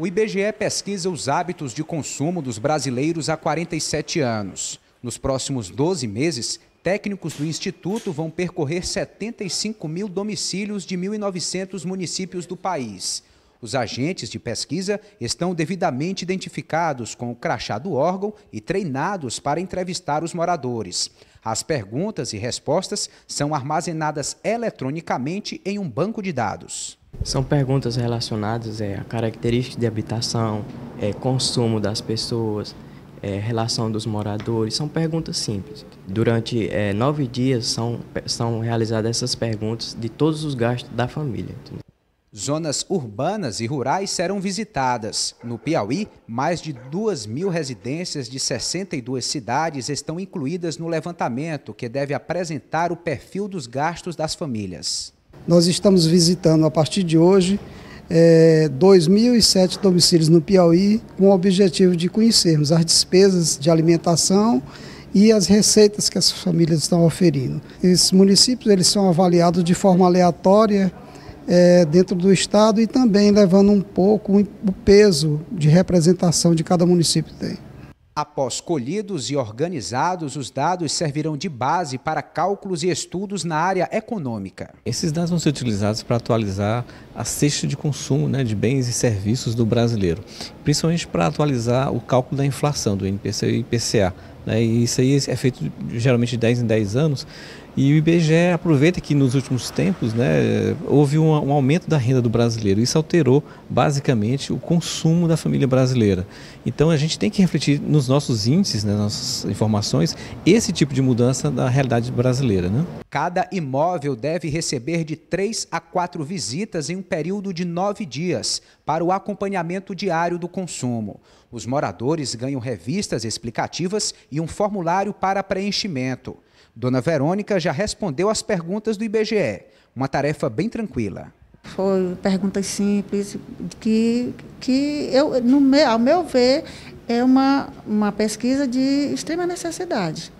O IBGE pesquisa os hábitos de consumo dos brasileiros há 47 anos. Nos próximos 12 meses, técnicos do Instituto vão percorrer 75 mil domicílios de 1.900 municípios do país. Os agentes de pesquisa estão devidamente identificados com o crachá do órgão e treinados para entrevistar os moradores. As perguntas e respostas são armazenadas eletronicamente em um banco de dados. São perguntas relacionadas é, a características de habitação, é, consumo das pessoas, é, relação dos moradores. São perguntas simples. Durante é, nove dias são, são realizadas essas perguntas de todos os gastos da família. Entendeu? Zonas urbanas e rurais serão visitadas. No Piauí, mais de 2 mil residências de 62 cidades estão incluídas no levantamento, que deve apresentar o perfil dos gastos das famílias. Nós estamos visitando a partir de hoje é, 2.007 domicílios no Piauí, com o objetivo de conhecermos as despesas de alimentação e as receitas que as famílias estão oferindo. Esses municípios eles são avaliados de forma aleatória é, dentro do Estado e também levando um pouco o peso de representação de cada município tem. Após colhidos e organizados, os dados servirão de base para cálculos e estudos na área econômica. Esses dados vão ser utilizados para atualizar a cesta de consumo né, de bens e serviços do brasileiro, principalmente para atualizar o cálculo da inflação do INPC e IPCA. Né, e isso aí é feito geralmente de 10 em 10 anos e o IBGE aproveita que nos últimos tempos né, houve um, um, aumento da renda do brasileiro. Isso alterou basicamente o consumo da família brasileira. Então a gente tem que refletir nos nossos índices, nas nossas informações, esse tipo de mudança da realidade brasileira. Né? Cada imóvel deve receber de três a quatro visitas em um período de nove dias para o acompanhamento diário do consumo. Os moradores ganham revistas explicativas um formulário para preenchimento. Dona Verônica já respondeu às perguntas do IBGE, uma tarefa bem tranquila. Foi perguntas simples, que, que eu, no meu, ao meu ver, é uma, uma pesquisa de extrema necessidade.